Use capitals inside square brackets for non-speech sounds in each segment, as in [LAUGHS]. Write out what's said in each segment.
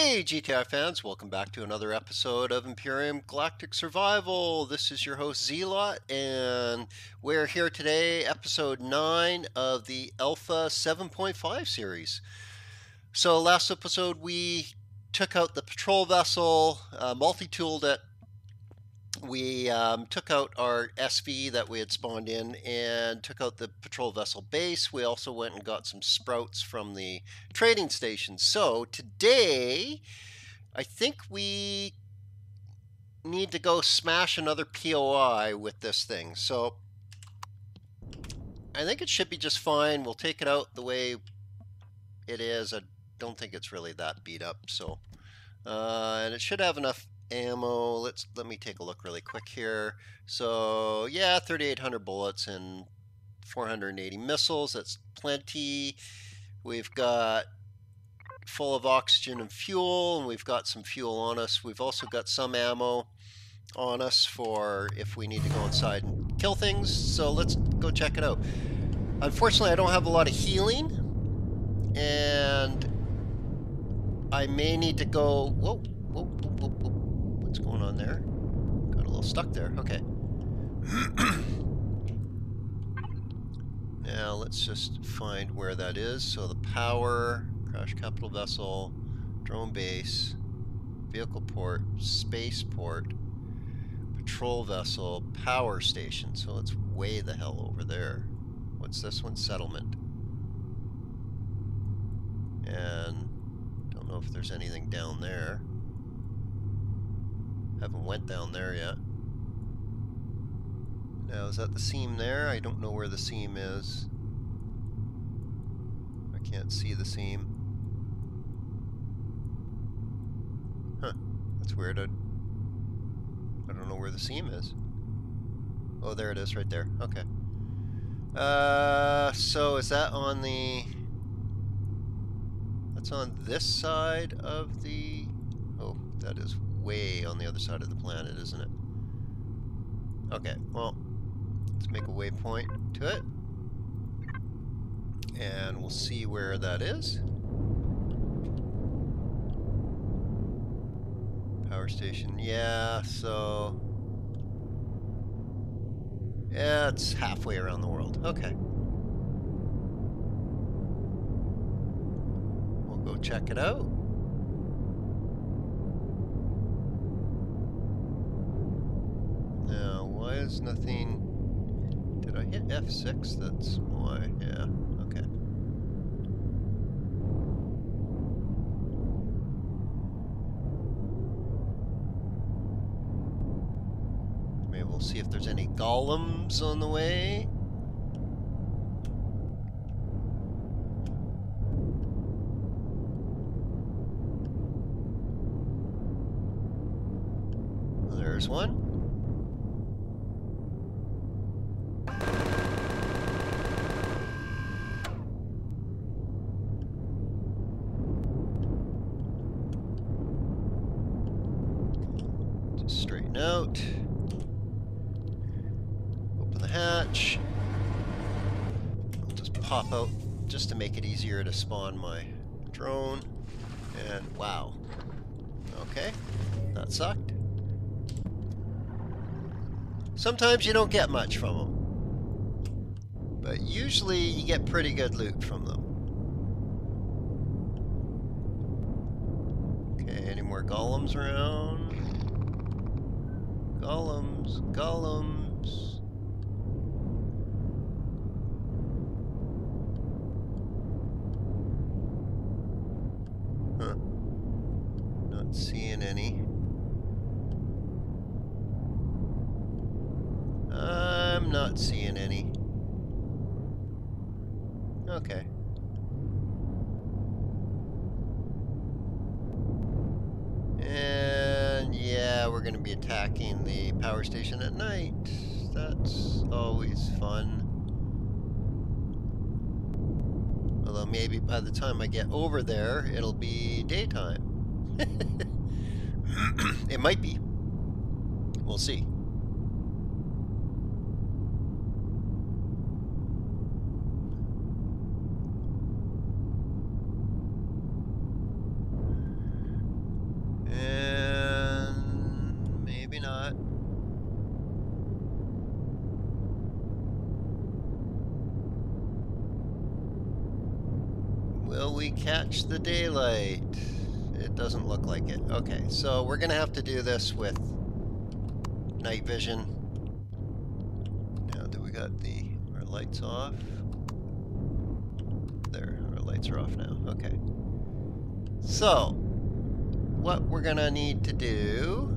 Hey, GTI fans, welcome back to another episode of Empyrion Galactic Survival. This is your host Zealot, and we're here today, episode 9 of the Alpha 7.5 series. So, last episode we took out the patrol vessel, uh, multi tooled it, we um, took out our SV that we had spawned in and took out the patrol vessel base. We also went and got some sprouts from the trading station. So today, I think we need to go smash another POI with this thing. So I think it should be just fine. We'll take it out the way it is. I don't think it's really that beat up. So, uh, and it should have enough ammo. Let's let me take a look really quick here. So yeah, 3,800 bullets and 480 missiles. That's plenty. We've got full of oxygen and fuel, and we've got some fuel on us. We've also got some ammo on us for if we need to go inside and kill things. So let's go check it out. Unfortunately, I don't have a lot of healing, and I may need to go. Whoa, What's going on there? Got a little stuck there. Okay. [CLEARS THROAT] now let's just find where that is. So the power, crash capital vessel, drone base, vehicle port, space port, patrol vessel, power station. So it's way the hell over there. What's this one? Settlement. And don't know if there's anything down there. Haven't went down there yet. Now, is that the seam there? I don't know where the seam is. I can't see the seam. Huh. That's weird. I, I don't know where the seam is. Oh, there it is right there. Okay. Uh, so is that on the... That's on this side of the... Oh, that is way on the other side of the planet, isn't it? Okay, well, let's make a waypoint to it. And we'll see where that is. Power station, yeah, so... Yeah, it's halfway around the world. Okay. We'll go check it out. There's nothing... Did I hit F6? That's why, yeah, okay. Maybe we'll see if there's any golems on the way. There's one. out. Open hatch. I'll just pop out just to make it easier to spawn my drone. And wow. Okay, that sucked. Sometimes you don't get much from them. But usually you get pretty good loot from them. Okay, any more golems around? Golems, golems. Huh. Not seeing any. I'm not seeing any. Okay. we're going to be attacking the power station at night. That's always fun. Although maybe by the time I get over there, it'll be daytime. [LAUGHS] it might be. We'll see. Will we the daylight? It doesn't look like it. Okay, so we're going to have to do this with night vision. Now, do we got the our lights off? There, our lights are off now. Okay. So, what we're going to need to do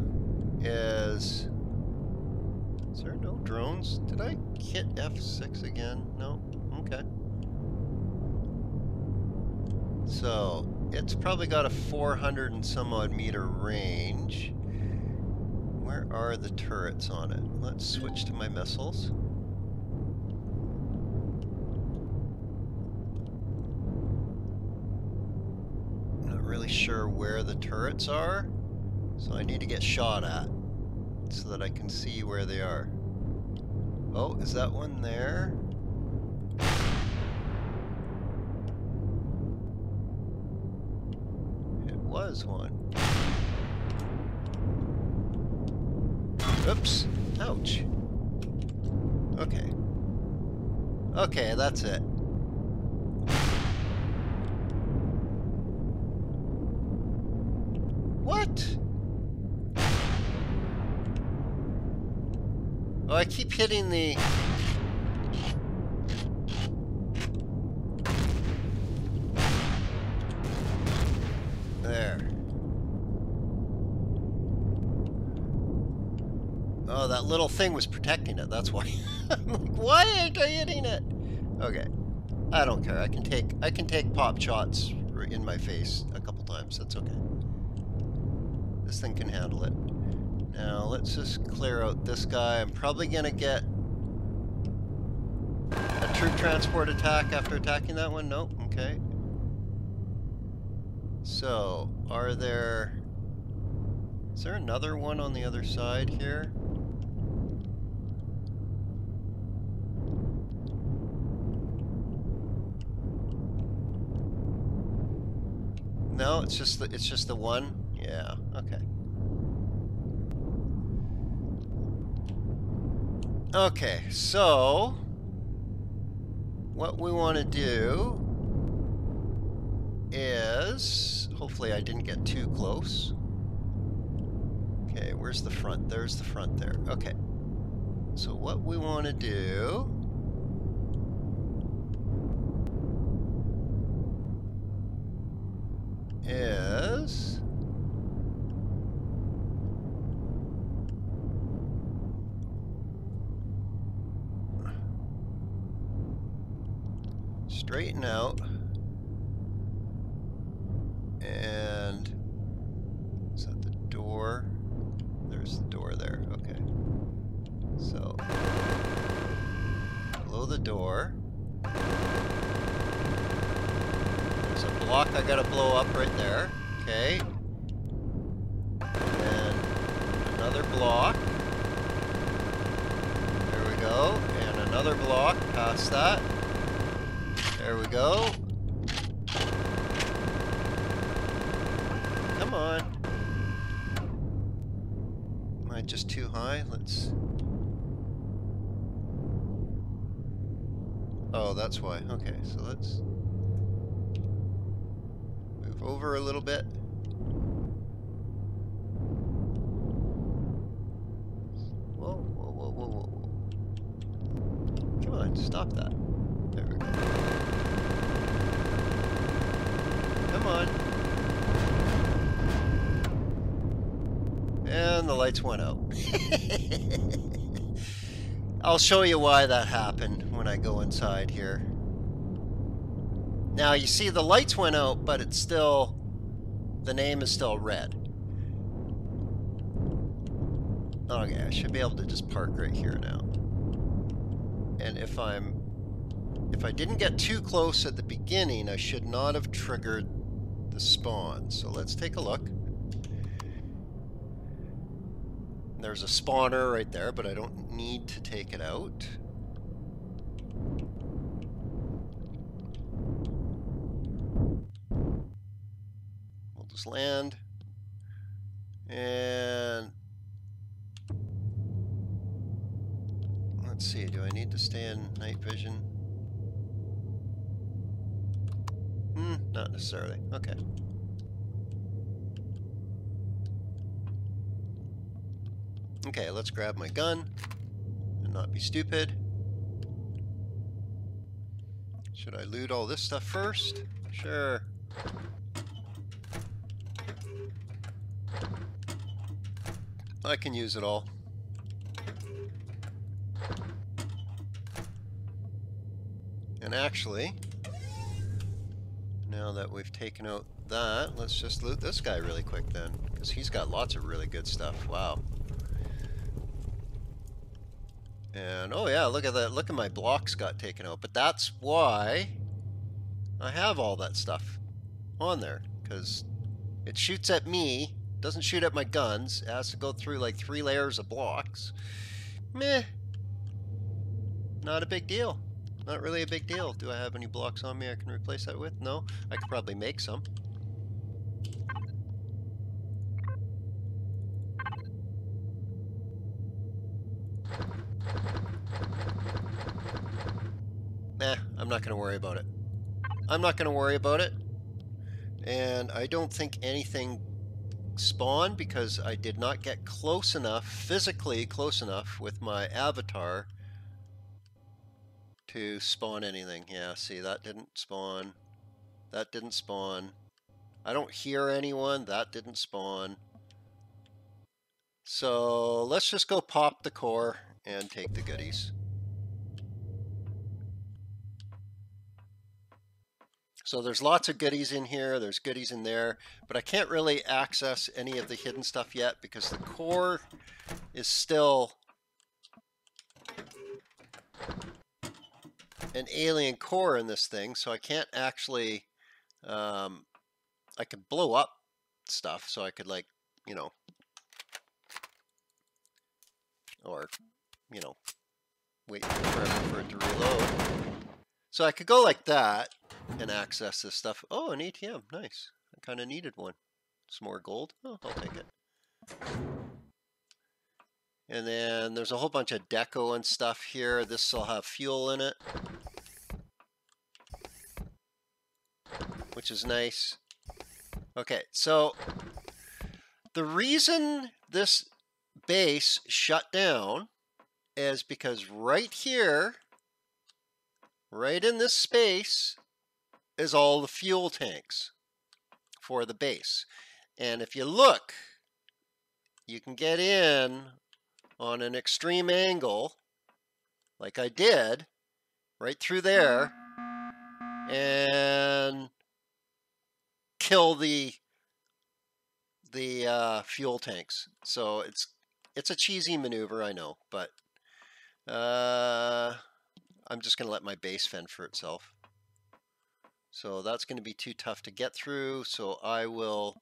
is... Is there no drones? Did I hit F6 again? No? Okay. So, it's probably got a 400 and some odd meter range. Where are the turrets on it? Let's switch to my missiles. Not really sure where the turrets are, so I need to get shot at so that I can see where they are. Oh, is that one there? Was one. Oops. Ouch. Okay. Okay, that's it. What? Oh, I keep hitting the... little thing was protecting it. That's why. [LAUGHS] I'm like, why ain't I hitting it? Okay. I don't care. I can take I can take pop shots in my face a couple times. That's okay. This thing can handle it. Now let's just clear out this guy. I'm probably gonna get a troop transport attack after attacking that one. Nope. Okay. So, are there... Is there another one on the other side here? No, it's just the, it's just the one? Yeah, okay. Okay, so what we want to do is hopefully I didn't get too close. Okay, where's the front? There's the front there. Okay. So what we want to do is... Straighten out. And... Is that the door? There's the door there. Okay. So... Below the door. block I gotta blow up right there. Okay. And another block. There we go. And another block past that. There we go. Come on. Am I just too high? Let's... Oh, that's why. Okay, so let's over a little bit. Whoa, whoa, whoa, whoa, whoa. Come on, stop that. There we go. Come on. And the lights went out. [LAUGHS] I'll show you why that happened when I go inside here. Now you see the lights went out, but it's still, the name is still red. Okay, I should be able to just park right here now. And if I'm, if I didn't get too close at the beginning, I should not have triggered the spawn. So let's take a look. There's a spawner right there, but I don't need to take it out. just land. And let's see, do I need to stay in night vision? Hmm. not necessarily. Okay. Okay, let's grab my gun and not be stupid. Should I loot all this stuff first? Sure. I can use it all. And actually, now that we've taken out that, let's just loot this guy really quick then. Because he's got lots of really good stuff. Wow. And, oh yeah, look at that. Look at my blocks got taken out. But that's why I have all that stuff on there. Because it shoots at me, doesn't shoot at my guns. It has to go through like three layers of blocks. Meh. Not a big deal. Not really a big deal. Do I have any blocks on me I can replace that with? No. I could probably make some. Nah, I'm not going to worry about it. I'm not going to worry about it. And I don't think anything spawned because I did not get close enough, physically close enough with my avatar to spawn anything. Yeah, see, that didn't spawn. That didn't spawn. I don't hear anyone. That didn't spawn. So let's just go pop the core and take the goodies. So there's lots of goodies in here, there's goodies in there, but I can't really access any of the hidden stuff yet because the core is still an alien core in this thing, so I can't actually, um, I could blow up stuff, so I could like, you know, or, you know, wait for it to reload. So I could go like that and access this stuff. Oh, an ATM, nice. I kind of needed one. Some more gold, oh, I'll take it. And then there's a whole bunch of deco and stuff here. This will have fuel in it. Which is nice. Okay, so the reason this base shut down is because right here, right in this space, is all the fuel tanks for the base. And if you look, you can get in on an extreme angle, like I did, right through there, and kill the the uh, fuel tanks. So it's it's a cheesy maneuver, I know, but uh, I'm just going to let my base fend for itself. So that's going to be too tough to get through, so I will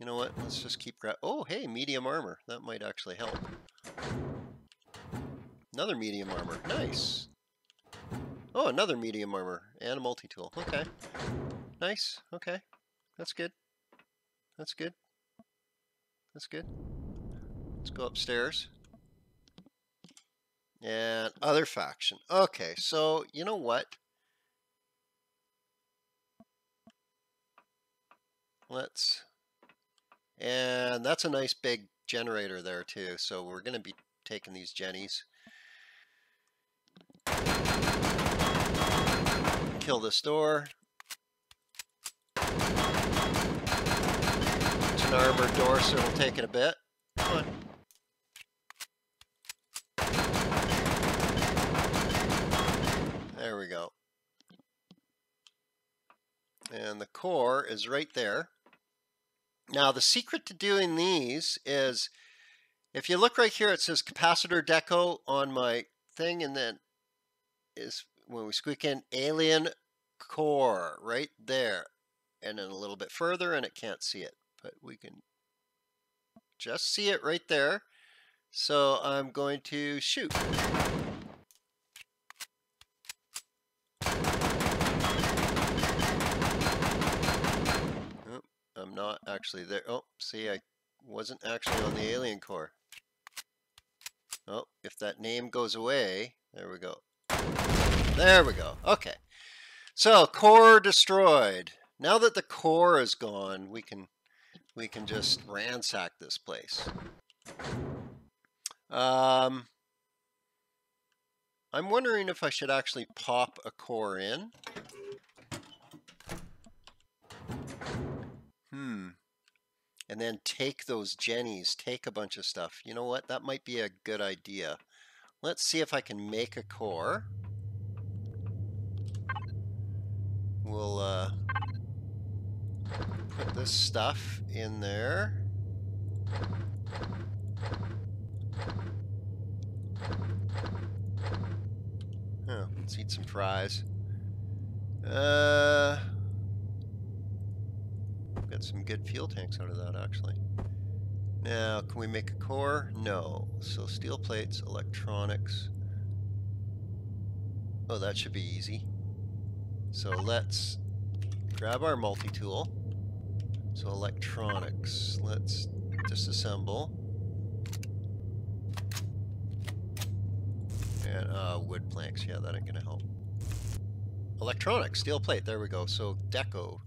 you know what? Let's just keep grab. Oh, hey, medium armor. That might actually help. Another medium armor. Nice. Oh, another medium armor and a multi-tool. Okay. Nice. Okay. That's good. That's good. That's good. Let's go upstairs. And other faction. Okay, so you know what? Let's and that's a nice big generator there too. So we're going to be taking these jennies. Kill this door. It's an armored door, so it'll take it a bit. Come on. There we go. And the core is right there. Now the secret to doing these is if you look right here, it says capacitor deco on my thing, and then is when we squeak in alien core right there. And then a little bit further and it can't see it, but we can just see it right there. So I'm going to shoot. I'm not actually there. Oh, see, I wasn't actually on the alien core. Oh, if that name goes away, there we go. There we go. Okay. So, core destroyed. Now that the core is gone, we can we can just ransack this place. Um, I'm wondering if I should actually pop a core in. And then take those jennies, take a bunch of stuff. You know what? That might be a good idea. Let's see if I can make a core. We'll uh, put this stuff in there. Oh, let's eat some fries. Uh, got some good fuel tanks out of that, actually. Now, can we make a core? No. So steel plates, electronics. Oh, that should be easy. So let's grab our multi-tool. So electronics, let's disassemble. And uh, wood planks, yeah, that ain't gonna help. Electronics, steel plate, there we go. So deco.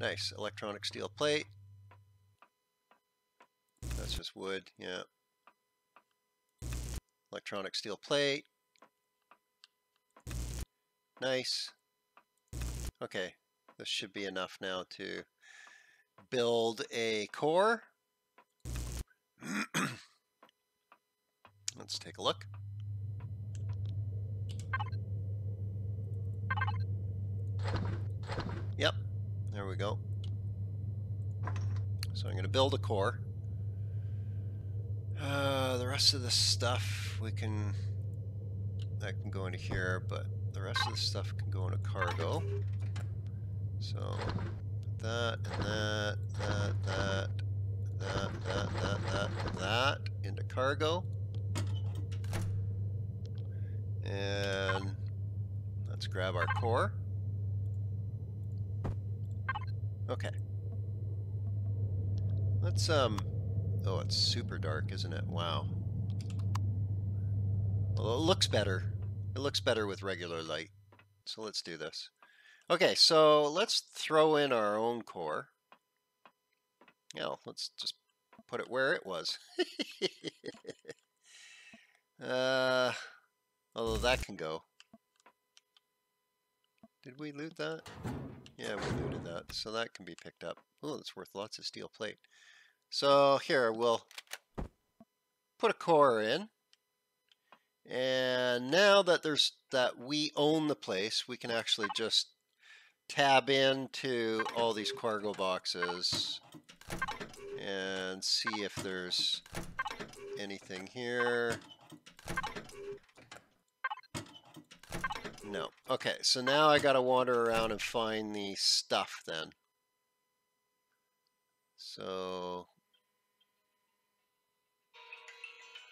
Nice, electronic steel plate. That's just wood, yeah. Electronic steel plate. Nice. Okay, this should be enough now to build a core. [CLEARS THROAT] Let's take a look. Yep, there we go. So I'm going to build a core. Uh, the rest of the stuff we can, that can go into here, but the rest of the stuff can go into cargo. So that and that, that, that, that, that, that, that, that into cargo. And let's grab our core. Okay. Let's, um, oh, it's super dark, isn't it? Wow. Well, it looks better. It looks better with regular light. So let's do this. Okay, so let's throw in our own core. Yeah, let's just put it where it was. [LAUGHS] uh, although that can go. Did we loot that? Yeah, we looted that, so that can be picked up. Oh, that's worth lots of steel plate. So here, we'll put a core in. And now that there's that we own the place, we can actually just tab into all these cargo boxes and see if there's anything here. No. Okay, so now I gotta wander around and find the stuff then. So...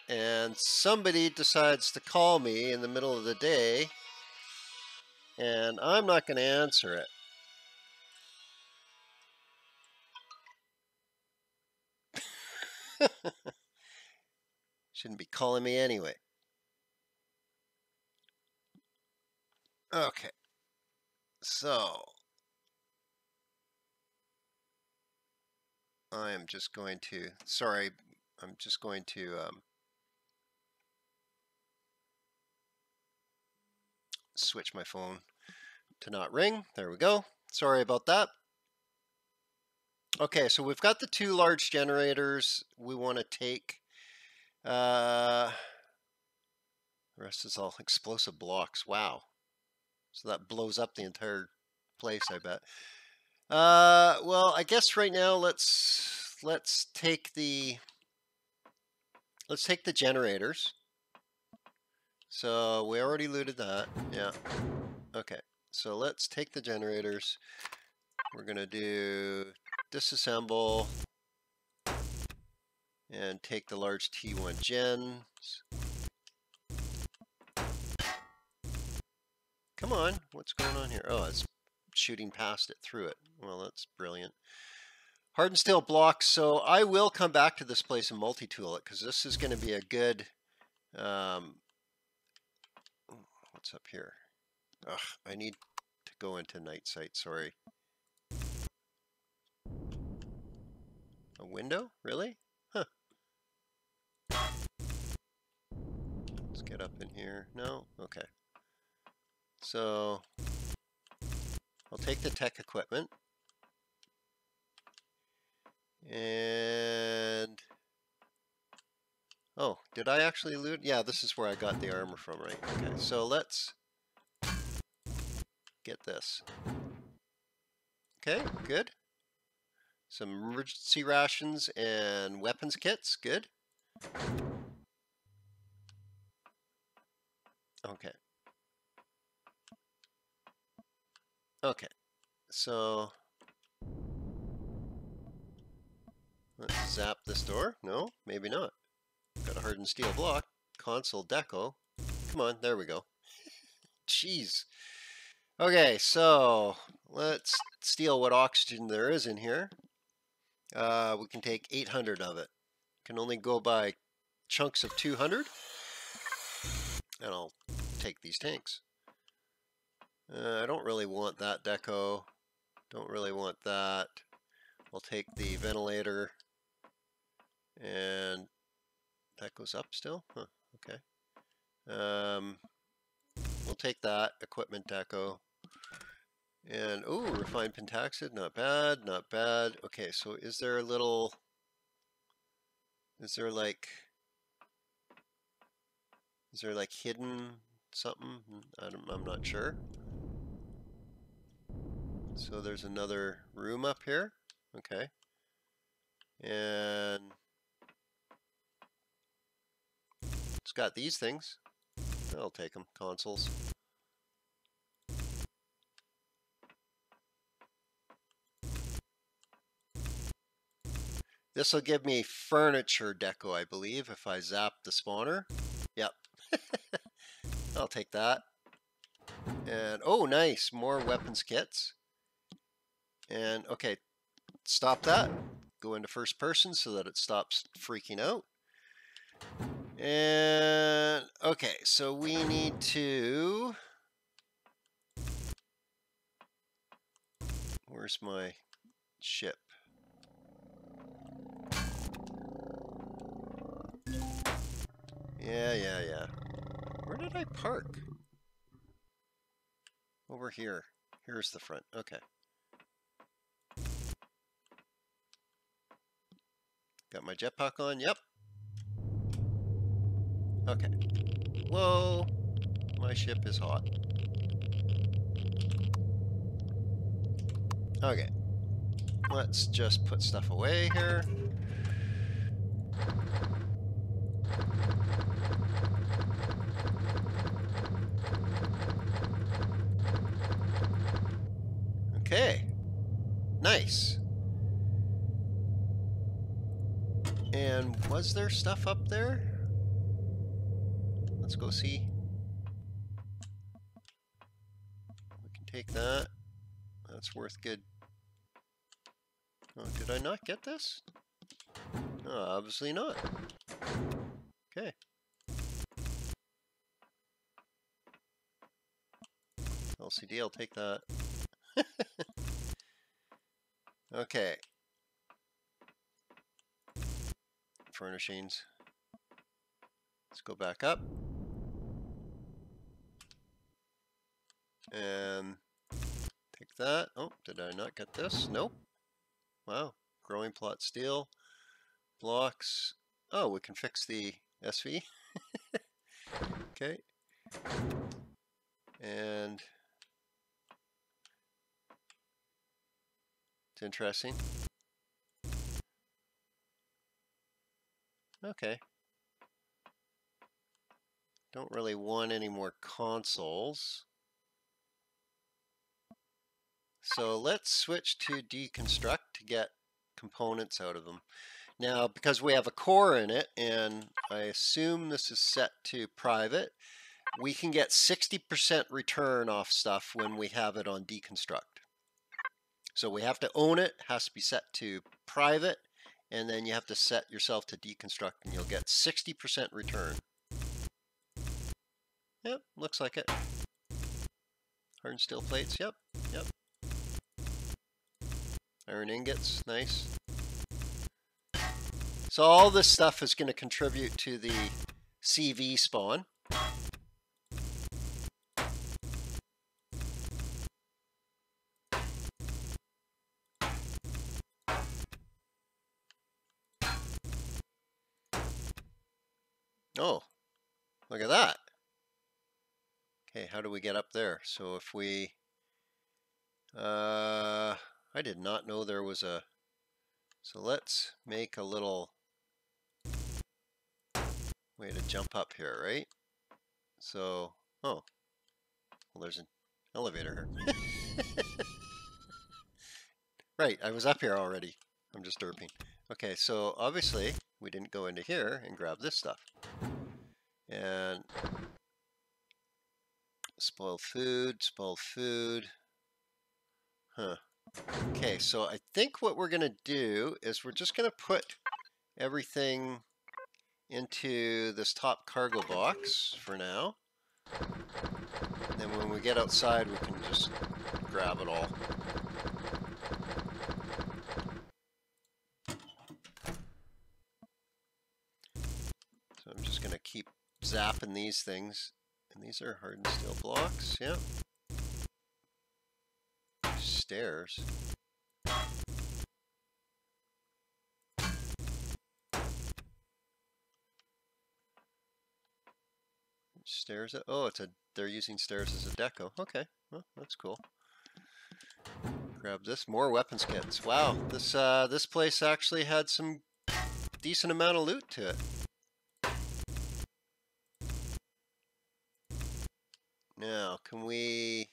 And somebody decides to call me in the middle of the day and I'm not to answer it. [LAUGHS] Shouldn't be calling me anyway. Okay. So, I am just going to, sorry, I'm just going to um, switch my phone to not ring. There we go. Sorry about that. Okay, so we've got the two large generators we want to take. Uh, the rest is all explosive blocks. Wow. So that blows up the entire place, I bet. Uh, well, I guess right now let's let's take the let's take the generators. So we already looted that. Yeah. Okay. So let's take the generators. We're going to do disassemble and take the large T1 gens. Come on, what's going on here? Oh, it's shooting past it through it. Well, that's brilliant. Hardened steel blocks. So I will come back to this place and multi-tool it because this is going to be a good. Um, what's up here? Ugh, I need to go into night sight, sorry. A window? Really? Huh. Let's get up in here. No? Okay. So, I'll take the tech equipment. And Oh, did I actually loot? Yeah, this is where I got the armor from, right? Okay, so let's get this. Okay, good. Some emergency rations and weapons kits, good. Okay. Okay, so let's zap this door. No, maybe not. Got a hardened steel block. Console deco. Come on, there we go. [LAUGHS] Jeez. Okay, so let's steal what oxygen there is in here. Uh, we can take 800 of it. Can only go by chunks of 200. And I'll take these tanks. Uh, I don't really want that deco. Don't really want that. I'll take the ventilator and that goes up still? Huh, okay. Um, we'll take that, equipment deco. And, oh, refined pentaxid, not bad, not bad. Okay, so is there a little, is there like, is there like hidden something? I'm, I'm not sure. So there's another room up here. Okay. And It's got these things. I'll take them, consoles. This will give me furniture deco, I believe, if I zap the spawner. Yep. [LAUGHS] I'll take that. And, oh, nice, more weapons kits. And, okay, stop that. Go into first person so that it stops freaking out. And okay, so we need to. Where's my ship? Yeah, yeah, yeah. Where did I park? Over here. Here's the front. Okay. Got my jetpack on. Yep. Okay. Whoa! My ship is hot. Okay. Let's just put stuff away here. Okay. Nice. And was there stuff up there? Let's go see. We can take that. That's worth good. Oh, did I not get this? No, obviously not. Okay. LCD, I'll take that. [LAUGHS] okay. Furnishings. Let's go back up. And take that. Oh, did I not get this? Nope. Wow. Growing plot steel. Blocks. Oh, we can fix the SV. [LAUGHS] okay. And it's interesting. Okay. Don't really want any more consoles. So let's switch to deconstruct to get components out of them. Now, because we have a core in it, and I assume this is set to private, we can get 60% return off stuff when we have it on deconstruct. So we have to own it, has to be set to private, and then you have to set yourself to deconstruct and you'll get 60% return. Yep, looks like it. Hardened steel plates, yep. Yep. Iron ingots, nice. So all this stuff is going to contribute to the CV spawn. Oh, look at that. Okay, how do we get up there? So if we, uh, I did not know there was a, so let's make a little way to jump up here, right? So, oh, well there's an elevator here. [LAUGHS] right, I was up here already. I'm just derping. Okay, so obviously we didn't go into here and grab this stuff. And spoiled food, spoil food. Huh. Okay, so I think what we're going to do is we're just going to put everything into this top cargo box for now. And then when we get outside, we can just grab it all. So I'm just going to keep zapping these things. And these are hardened steel blocks, yeah. Stairs. Stairs, oh, it's a, they're using stairs as a deco. Okay, well, that's cool. Grab this, more weapons kits. Wow, this, uh, this place actually had some decent amount of loot to it. Now, can we...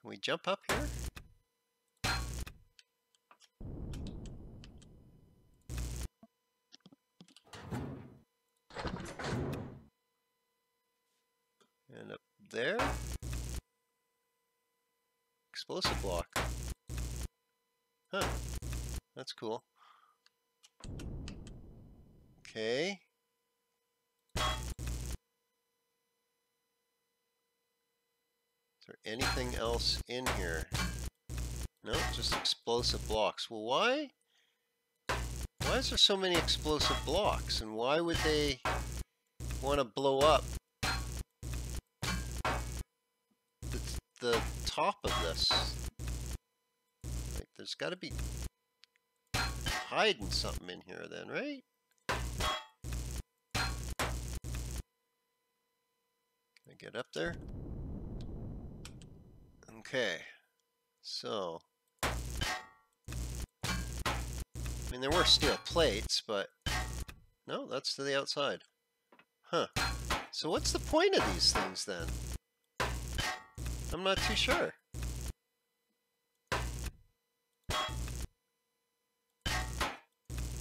Can we jump up here? And up there? Explosive block. Huh. That's cool. Okay. Anything else in here? No, just explosive blocks. Well, why? Why is there so many explosive blocks? And why would they want to blow up the, the top of this? Like, there's got to be hiding something in here then, right? Can I get up there? Okay, so I mean there were steel plates, but no, that's to the outside. Huh. So what's the point of these things then? I'm not too sure.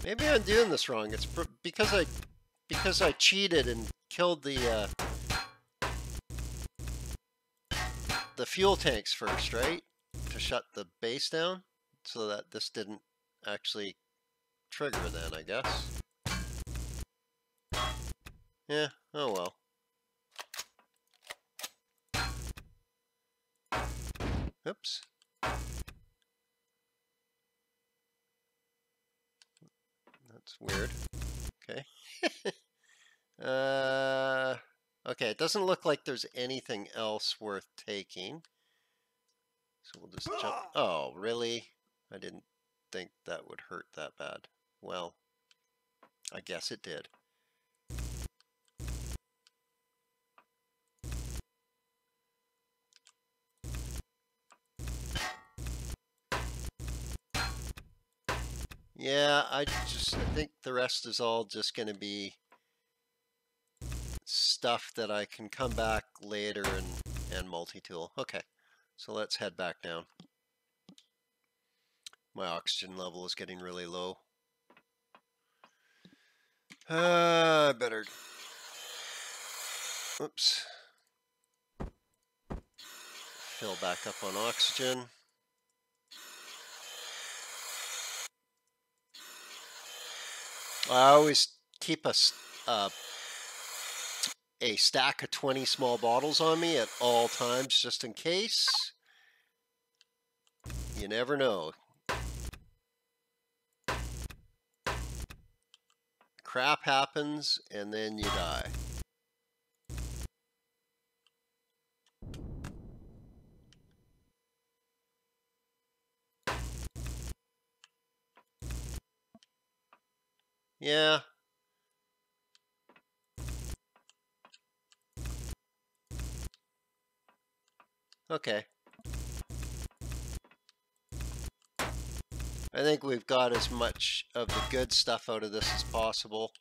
Maybe I'm doing this wrong. It's because I because I cheated and killed the uh, the fuel tanks first, right? To shut the base down so that this didn't actually trigger then, I guess. Yeah, oh well. Oops. That's weird. Okay. [LAUGHS] uh... Okay, it doesn't look like there's anything else worth taking. So we'll just jump. Ah! Oh, really? I didn't think that would hurt that bad. Well, I guess it did. Yeah, I just I think the rest is all just going to be stuff that I can come back later and, and multi-tool. Okay, so let's head back down. My oxygen level is getting really low. Uh, better... Oops. Fill back up on oxygen. I always keep a, uh, a stack of 20 small bottles on me at all times just in case. You never know. Crap happens and then you die. Yeah. Okay. I think we've got as much of the good stuff out of this as possible.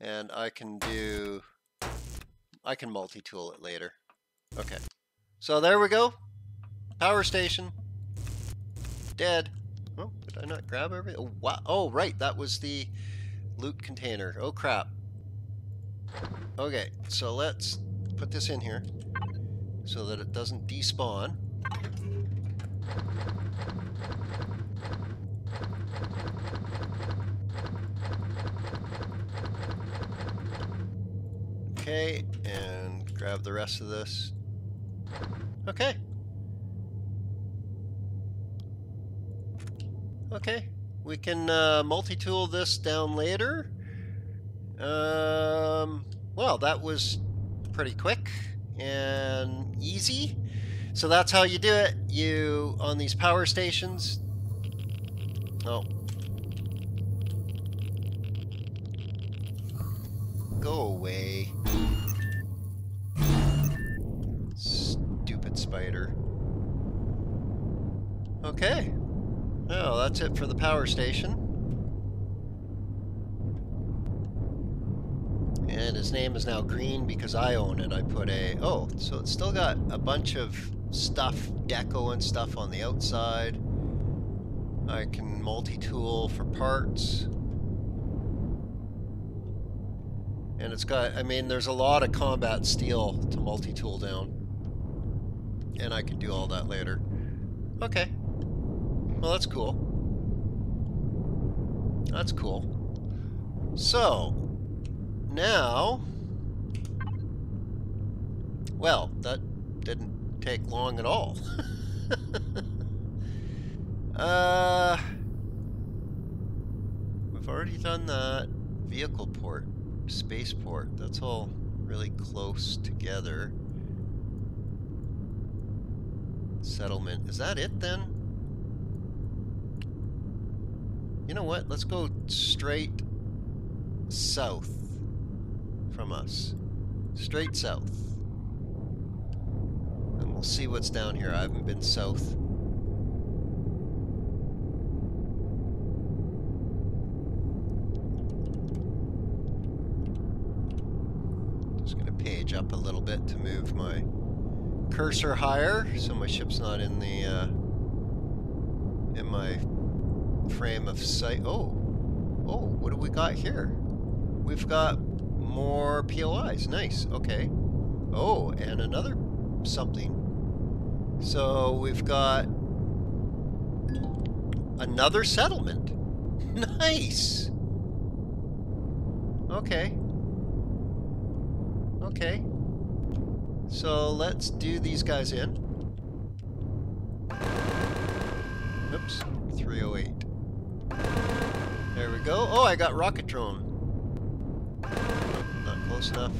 And I can do... I can multi-tool it later. Okay. So there we go. Power station. Dead. Oh, did I not grab everything? Oh, wow. Oh, right. That was the loot container. Oh, crap. Okay, so let's put this in here so that it doesn't despawn. Okay, and grab the rest of this. Okay. Okay, we can uh, multi-tool this down later. Um, well, that was pretty quick and easy. So that's how you do it. You, on these power stations, oh, go away. Stupid spider. Okay. Well, that's it for the power station. And his name is now green because I own it. I put a... Oh, so it's still got a bunch of stuff, deco and stuff on the outside. I can multi-tool for parts. And it's got, I mean, there's a lot of combat steel to multi-tool down. And I can do all that later. Okay. Well, that's cool. That's cool. So, now... Well, that didn't take long at all. [LAUGHS] uh, we've already done that. Vehicle port, spaceport, that's all really close together. Settlement, is that it then? You know what, let's go straight south from us. Straight south. And we'll see what's down here. I haven't been south. Just gonna page up a little bit to move my cursor higher so my ship's not in the uh, in my frame of sight. Oh, oh, what do we got here? We've got more POIs. Nice. Okay. Oh, and another something. So we've got another settlement. [LAUGHS] Nice. Okay. Okay. So let's do these guys in. Oops, 308. There we go. Oh, I got rocket drone close enough.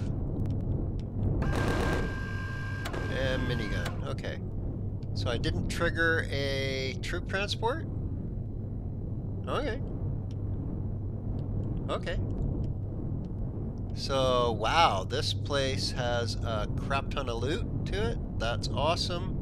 And minigun, okay. So I didn't trigger a troop transport? Okay. Okay. So, wow, this place has a crap ton of loot to it. That's awesome.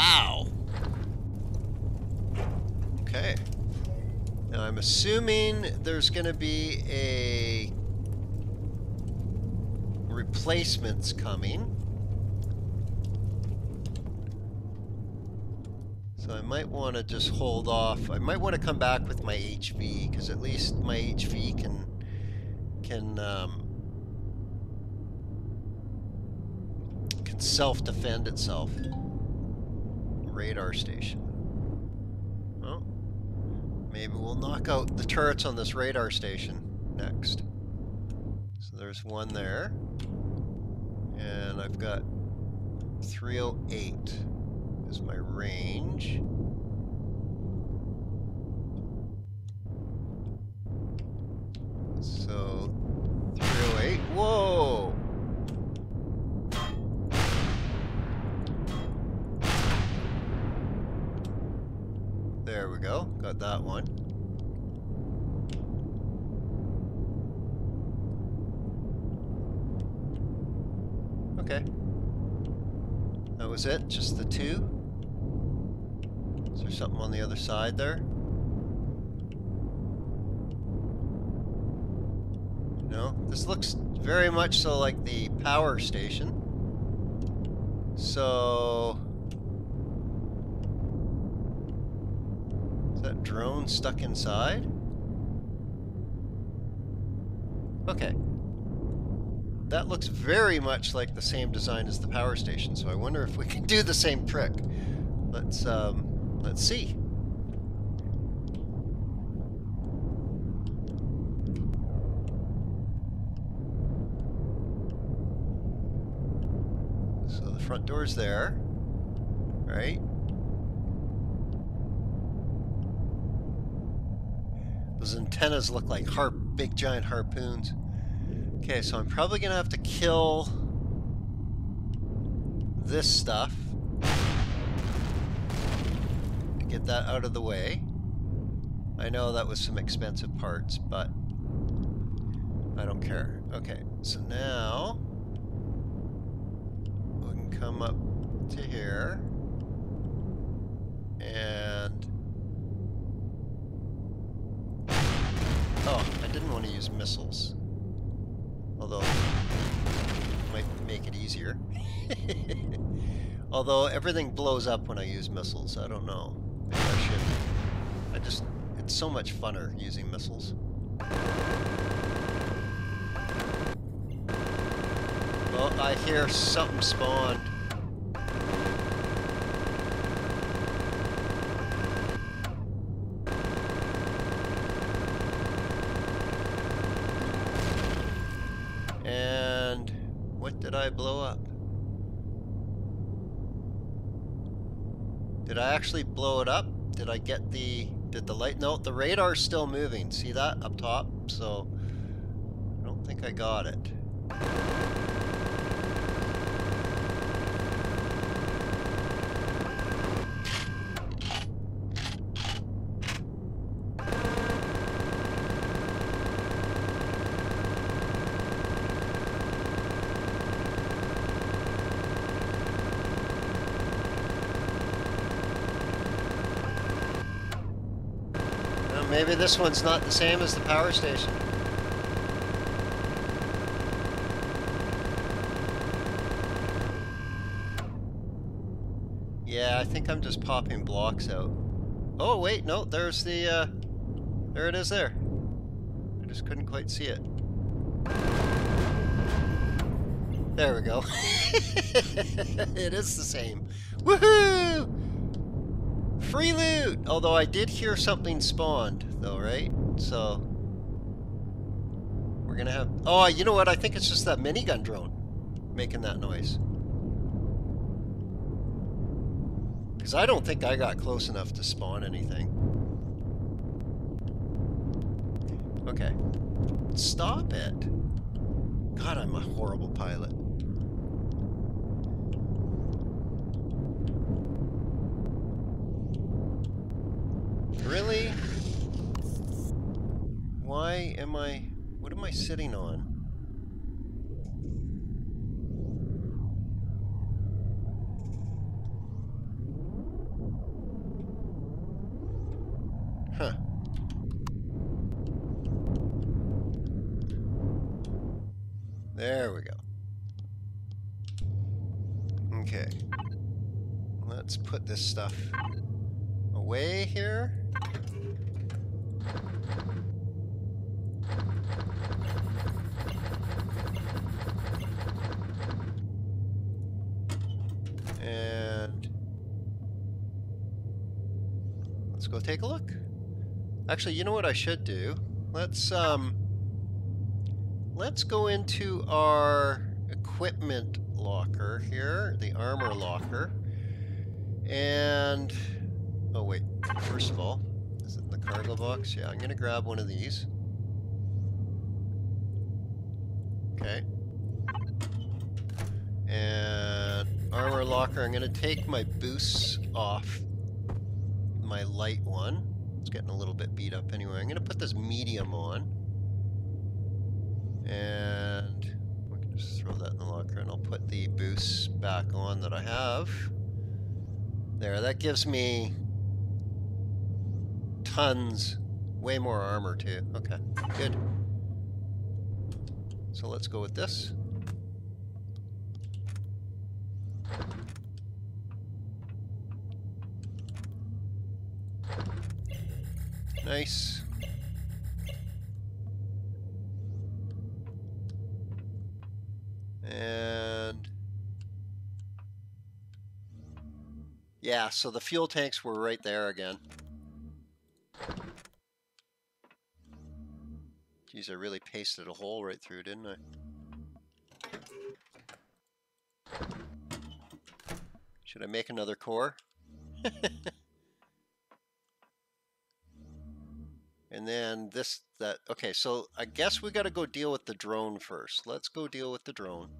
Wow. Okay. Now I'm assuming there's going to be a replacements coming. So I might want to just hold off. I might want to come back with my HV because at least my HV can can um, can self-defend itself. Radar station. Well, maybe we'll knock out the turrets on this radar station next. So there's one there. And I've got 308 is my range. So 308. Whoa! There we go. Got that one. Okay. That was it? Just the two? Is there something on the other side there? No? This looks very much so like the power station. So... Is that drone stuck inside? Okay. That looks very much like the same design as the power station, so I wonder if we can do the same trick. Let's, um, let's see. So the front door's there, right? Those antennas look like harp, big giant harpoons. Okay, so I'm probably gonna have to kill this stuff to get that out of the way. I know that was some expensive parts, but I don't care. Okay, so now we can come up to here and oh, I didn't want to use missiles. Although, might make it easier. [LAUGHS] Although everything blows up when I use missiles. I don't know. Maybe I should. I just, it's so much funner using missiles. Well, I hear something spawned. And what did I blow up? Did I actually blow it up? Did I get the... Did the light... No, the radar's still moving. See that up top? So, I don't think I got it. Maybe this one's not the same as the power station. Yeah, I think I'm just popping blocks out. Oh, wait, no, there's the, uh, there it is there. I just couldn't quite see it. There we go. [LAUGHS] it is the same. Woohoo! Free loot! Although I did hear something spawned, though, right? So... We're gonna have... Oh, you know what? I think it's just that minigun drone making that noise. Because I don't think I got close enough to spawn anything. Okay. Stop it. God, I'm a horrible pilot. Really? Why am I... What am I sitting on? Huh. There we go. Okay. Let's put this stuff away here. And let's go take a look. Actually, you know what I should do? Let's um let's go into our equipment locker here, the armor locker. And oh wait, first of all, is it in the cargo box? Yeah, I'm gonna grab one of these. Okay. And armor locker, I'm gonna take my boosts off my light one. It's getting a little bit beat up anyway. I'm gonna put this medium on. And we can just throw that in the locker and I'll put the boosts back on that I have. There, that gives me tons, way more armor too. Okay, good. So let's go with this. Nice. And yeah, so the fuel tanks were right there again. Geez, I really pasted a hole right through, didn't I? Should I make another core? [LAUGHS] and then this, that, okay, so I guess we got to go deal with the drone first. Let's go deal with the drone.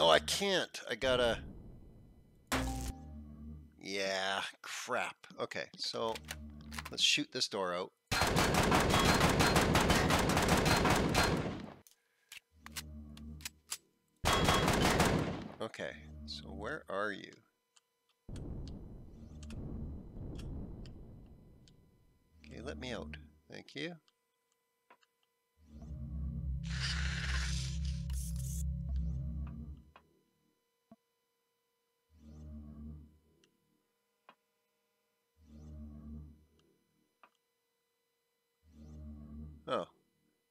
Oh, I can't. I gotta... Yeah, crap. Okay, so let's shoot this door out. Okay, so where are you? Okay, let me out. Thank you. Oh,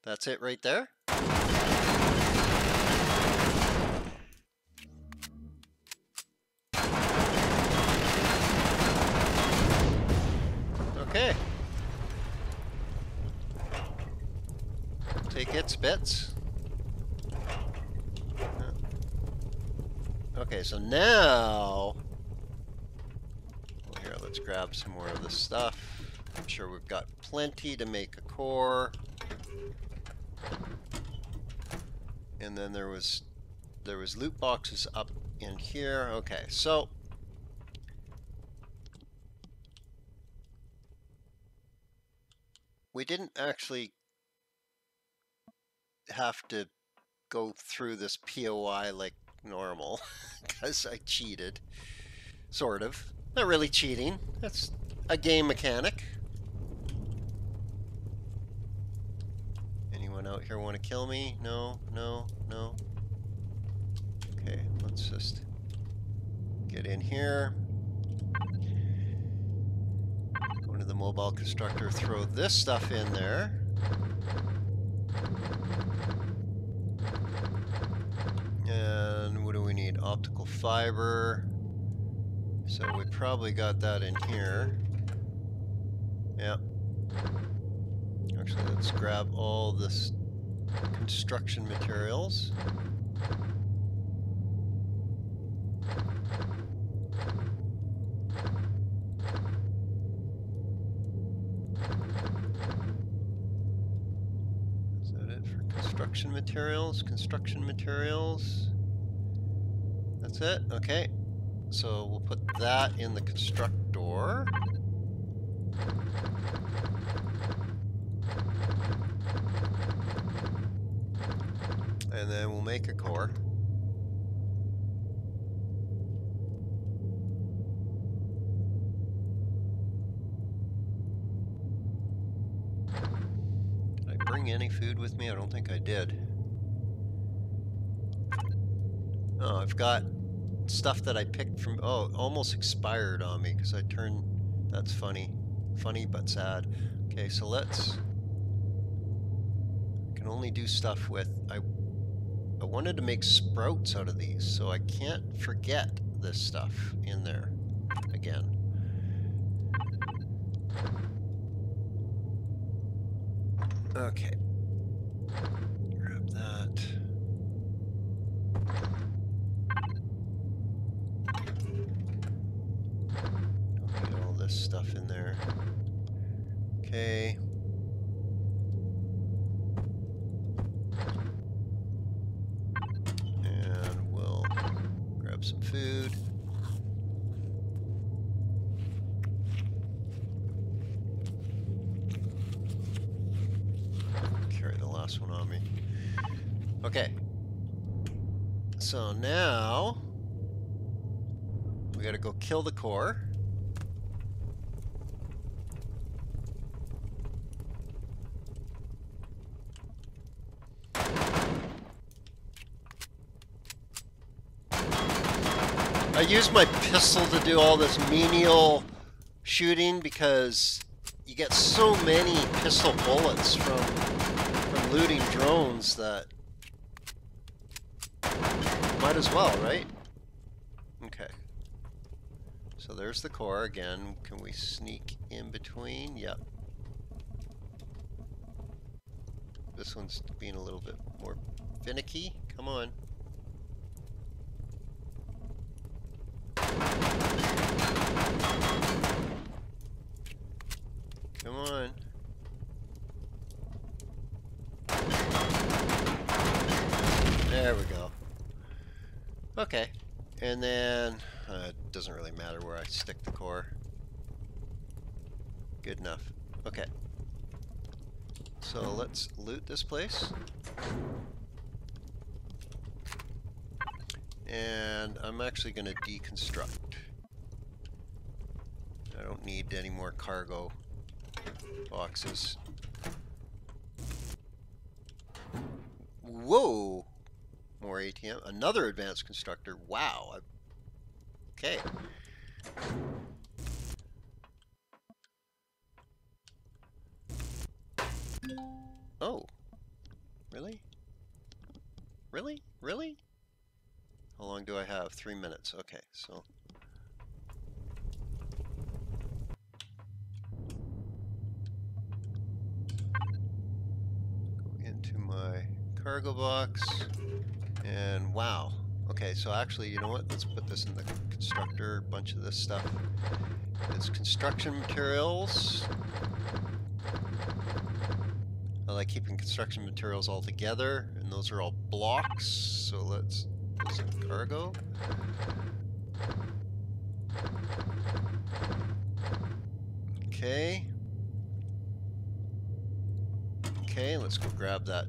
that's it right there? Okay. Take its bits. Okay, so now... Well, here, let's grab some more of this stuff. I'm sure we've got plenty to make a core. And then there was there was loot boxes up in here. Okay, so we didn't actually have to go through this POI like normal [LAUGHS] because I cheated. Sort of. Not really cheating. That's a game mechanic. Anyone out here want to kill me? No, no, no. Okay, let's just get in here. Go into the mobile constructor, throw this stuff in there. And what do we need? Optical fiber. So we probably got that in here. Yep. Actually, let's grab all this construction materials. Is that it for construction materials? Construction materials. That's it? Okay. So we'll put that in the constructor. And then we'll make a core. Did I bring any food with me? I don't think I did. Oh, I've got stuff that I picked from... Oh, almost expired on me because I turned... That's funny. Funny but sad. Okay, so let's... I can only do stuff with... I, I wanted to make sprouts out of these, so I can't forget this stuff in there again. Okay. Grab that. Don't need all this stuff in there. Okay. And we'll grab some food. Carry the last one on me. Okay. So now we gotta go kill the core. I use my pistol to do all this menial shooting because you get so many pistol bullets from looting drones that might as well, right? Okay. So there's the core again. Can we sneak in between? Yep. This one's being a little bit more finicky. Come on. Come on. There we go. Okay. And then, uh, it doesn't really matter where I stick the core. Good enough. Okay. So let's loot this place. And I'm actually going to deconstruct. I don't need any more cargo boxes. Whoa! More ATM. Another advanced constructor. Wow. I- Okay. Oh. Really? Really? Really? How long do I have? Three minutes. Okay, so. Go into my cargo box. And wow. Okay, so actually, you know what? Let's put this in the constructor. a bunch of this stuff. It's construction materials. I like keeping construction materials all together, and those are all blocks. So let's put some cargo. Okay. Okay, let's go grab that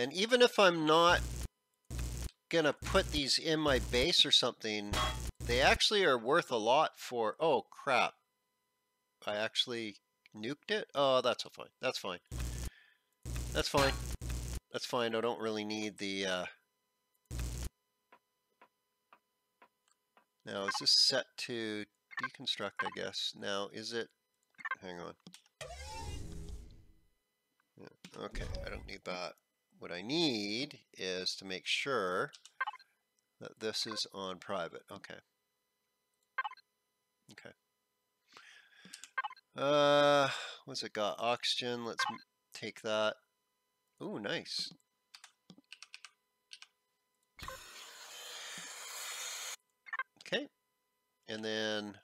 And even if I'm not gonna put these in my base or something, they actually are worth a lot for, oh crap. I actually nuked it? Oh, that's fine. That's fine. That's fine. That's fine. I don't really need the, uh... Now, is this set to deconstruct, I guess? Now, is it... Hang on. Yeah, okay, I don't need that. What I need is to make sure that this is on private. Okay. Okay. Uh, what's it got? Oxygen. Let's take that. Ooh, nice. Okay. And then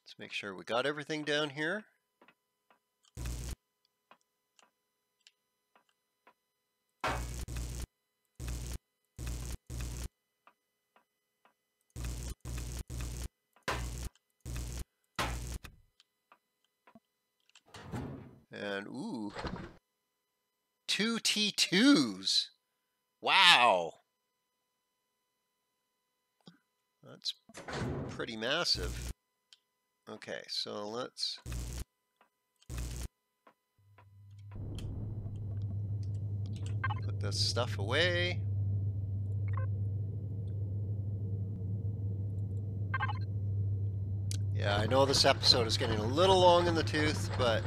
let's make sure we got everything down here. And ooh, two T2s. Wow. That's pretty massive. Okay, so let's put this stuff away. Yeah, I know this episode is getting a little long in the tooth, but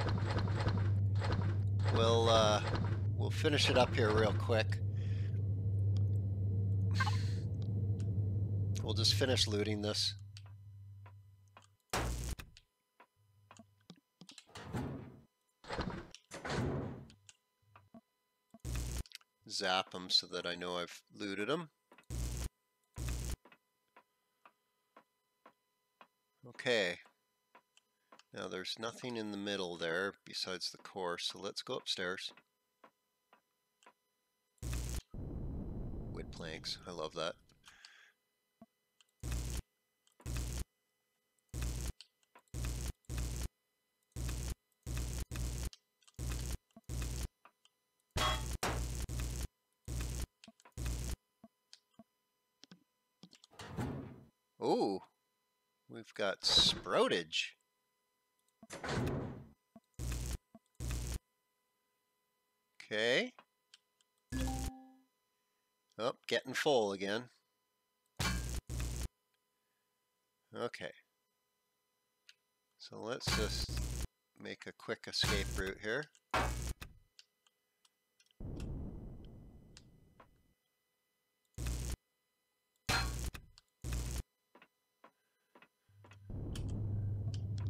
we'll uh, we'll finish it up here real quick. We'll just finish looting this. Zap them so that I know I've looted them. Okay. Now there's nothing in the middle there besides the core, so let's go upstairs. Wood planks, I love that. Oh, we've got sproutage. Okay. Oh, getting full again. Okay. So let's just make a quick escape route here.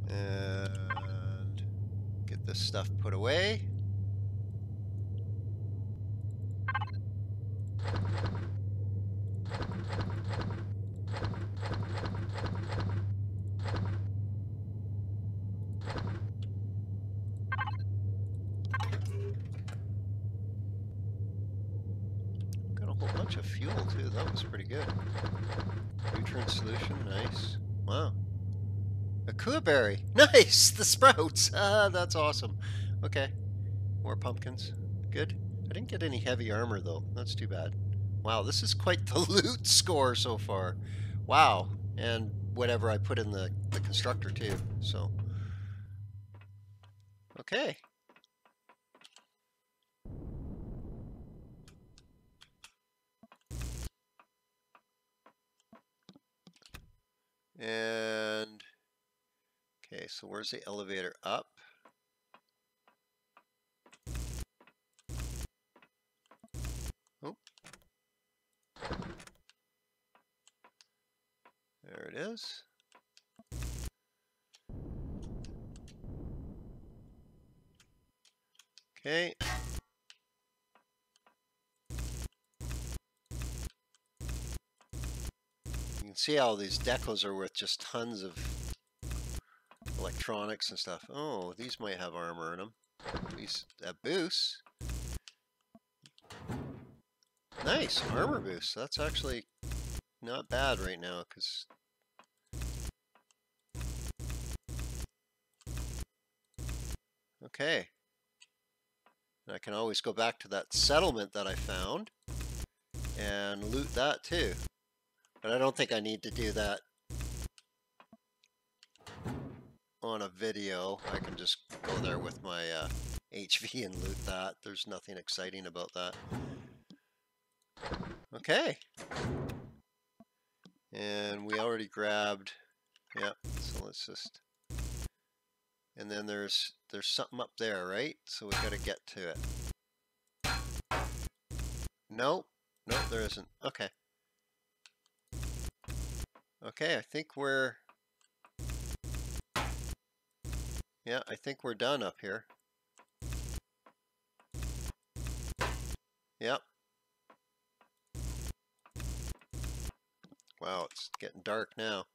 And get this stuff put away. Got a whole bunch of fuel too. That was pretty good. Nutrient solution, nice. Wow. A Kua The sprouts! [LAUGHS] Ah, that's awesome. Okay. More pumpkins. Good. I didn't get any heavy armor though. That's too bad. Wow, this is quite the [LAUGHS] loot score so far. Wow. And whatever I put in the, the constructor too. So. Okay. And okay, so where's the elevator up? Oh. There it is. Okay. You can see how these decals are worth just tons of electronics and stuff. Oh, these might have armor in them. These have boosts. Nice, armor boost. That's actually not bad right now, because... Okay. And I can always go back to that settlement that I found and loot that too. But I don't think I need to do that on a video. I can just go there with my uh, HV and loot that. There's nothing exciting about that. Okay. And we already grabbed, yeah, so let's just, and then there's, there's something up there, right? So we gotta get to it. Nope, nope, there isn't. Okay. Okay, I think we're, yeah, I think we're done up here. Yep. Wow, it's getting dark now.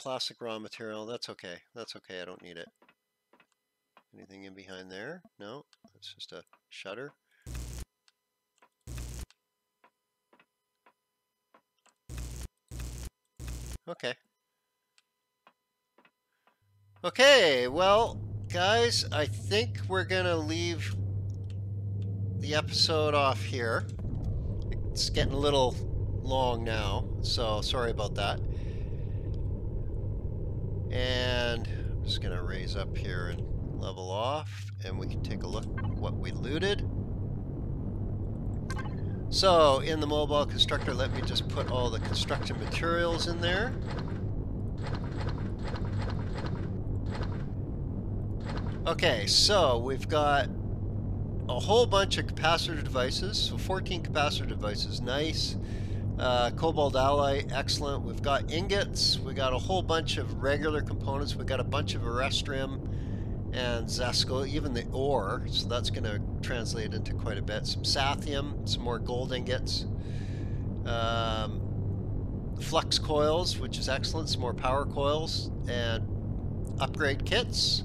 plastic raw material. That's okay. That's okay. I don't need it. Anything in behind there? No, it's just a shutter. Okay. Okay, well, guys, I think we're going to leave the episode off here. It's getting a little long now, so sorry about that. And I'm just going to raise up here and level off, and we can take a look what we looted. So, in the mobile constructor, let me just put all the construction materials in there. Okay, so we've got a whole bunch of capacitor devices. So 14 capacitor devices, nice. Uh, cobalt alloy, excellent. We've got ingots. We got a whole bunch of regular components. We got a bunch of Erestrum and Zesco, even the ore. So that's going to translate into quite a bit. Some Sathium, some more gold ingots. Um, flux coils, which is excellent. Some more power coils and upgrade kits.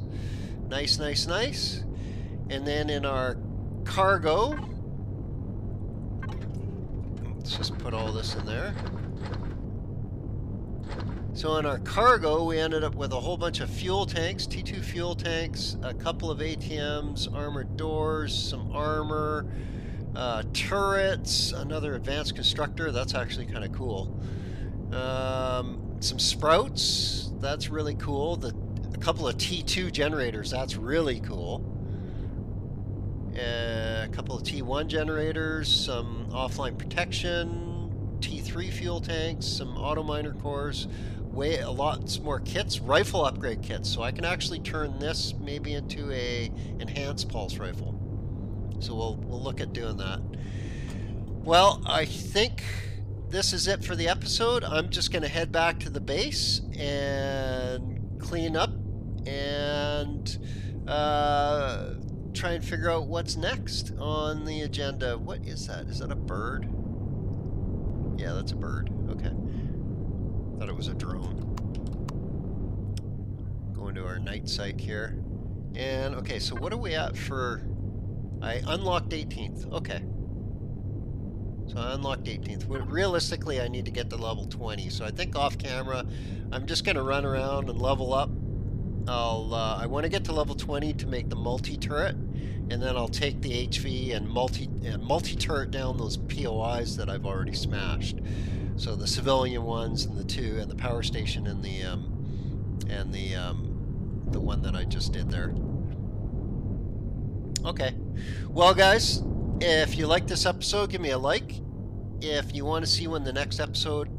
Nice, nice, nice. And then in our cargo, let's just put all this in there. So in our cargo, we ended up with a whole bunch of fuel tanks, T2 fuel tanks, a couple of ATMs, armored doors, some armor, uh, turrets, another advanced constructor. That's actually kind of cool. Um, some sprouts. That's really cool. The a couple of T2 generators. That's really cool. Uh, a couple of T1 generators, some offline protection, T3 fuel tanks, some auto miner cores, way a lot more kits, rifle upgrade kits. So I can actually turn this maybe into a enhanced pulse rifle. So we'll we'll look at doing that. Well, I think this is it for the episode. I'm just going to head back to the base and clean up and uh, try and figure out what's next on the agenda. What is that? Is that a bird? Yeah, that's a bird. Okay. Thought it was a drone. Going to our night site here. And, okay, so what are we at for... I unlocked 18th. Okay. So I unlocked 18th. Realistically, I need to get to level 20. So I think off camera, I'm just going to run around and level up I'll uh, I want to get to level 20 to make the multi-turret, and then I'll take the HV and multi and multi-turret down those POIs that I've already smashed. So the civilian ones and the two and the power station and the um, and the um, the one that I just did there. Okay, well guys, if you like this episode, give me a like. If you want to see when the next episode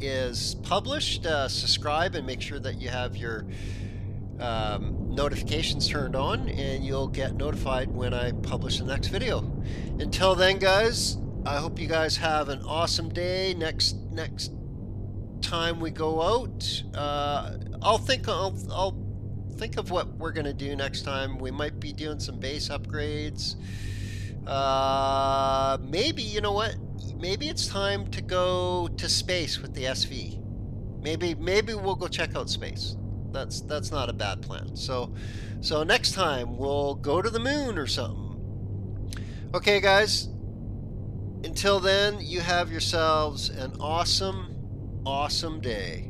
is published, uh, subscribe and make sure that you have your um, notifications turned on and you'll get notified when I publish the next video. Until then, guys, I hope you guys have an awesome day. Next next time we go out, uh, I'll think I'll, I'll think of what we're gonna do next time. We might be doing some base upgrades. Uh, maybe you know what? Maybe it's time to go to space with the SV. Maybe maybe we'll go check out space that's that's not a bad plan. So so next time we'll go to the moon or something. Okay, guys. Until then, you have yourselves an awesome, awesome day.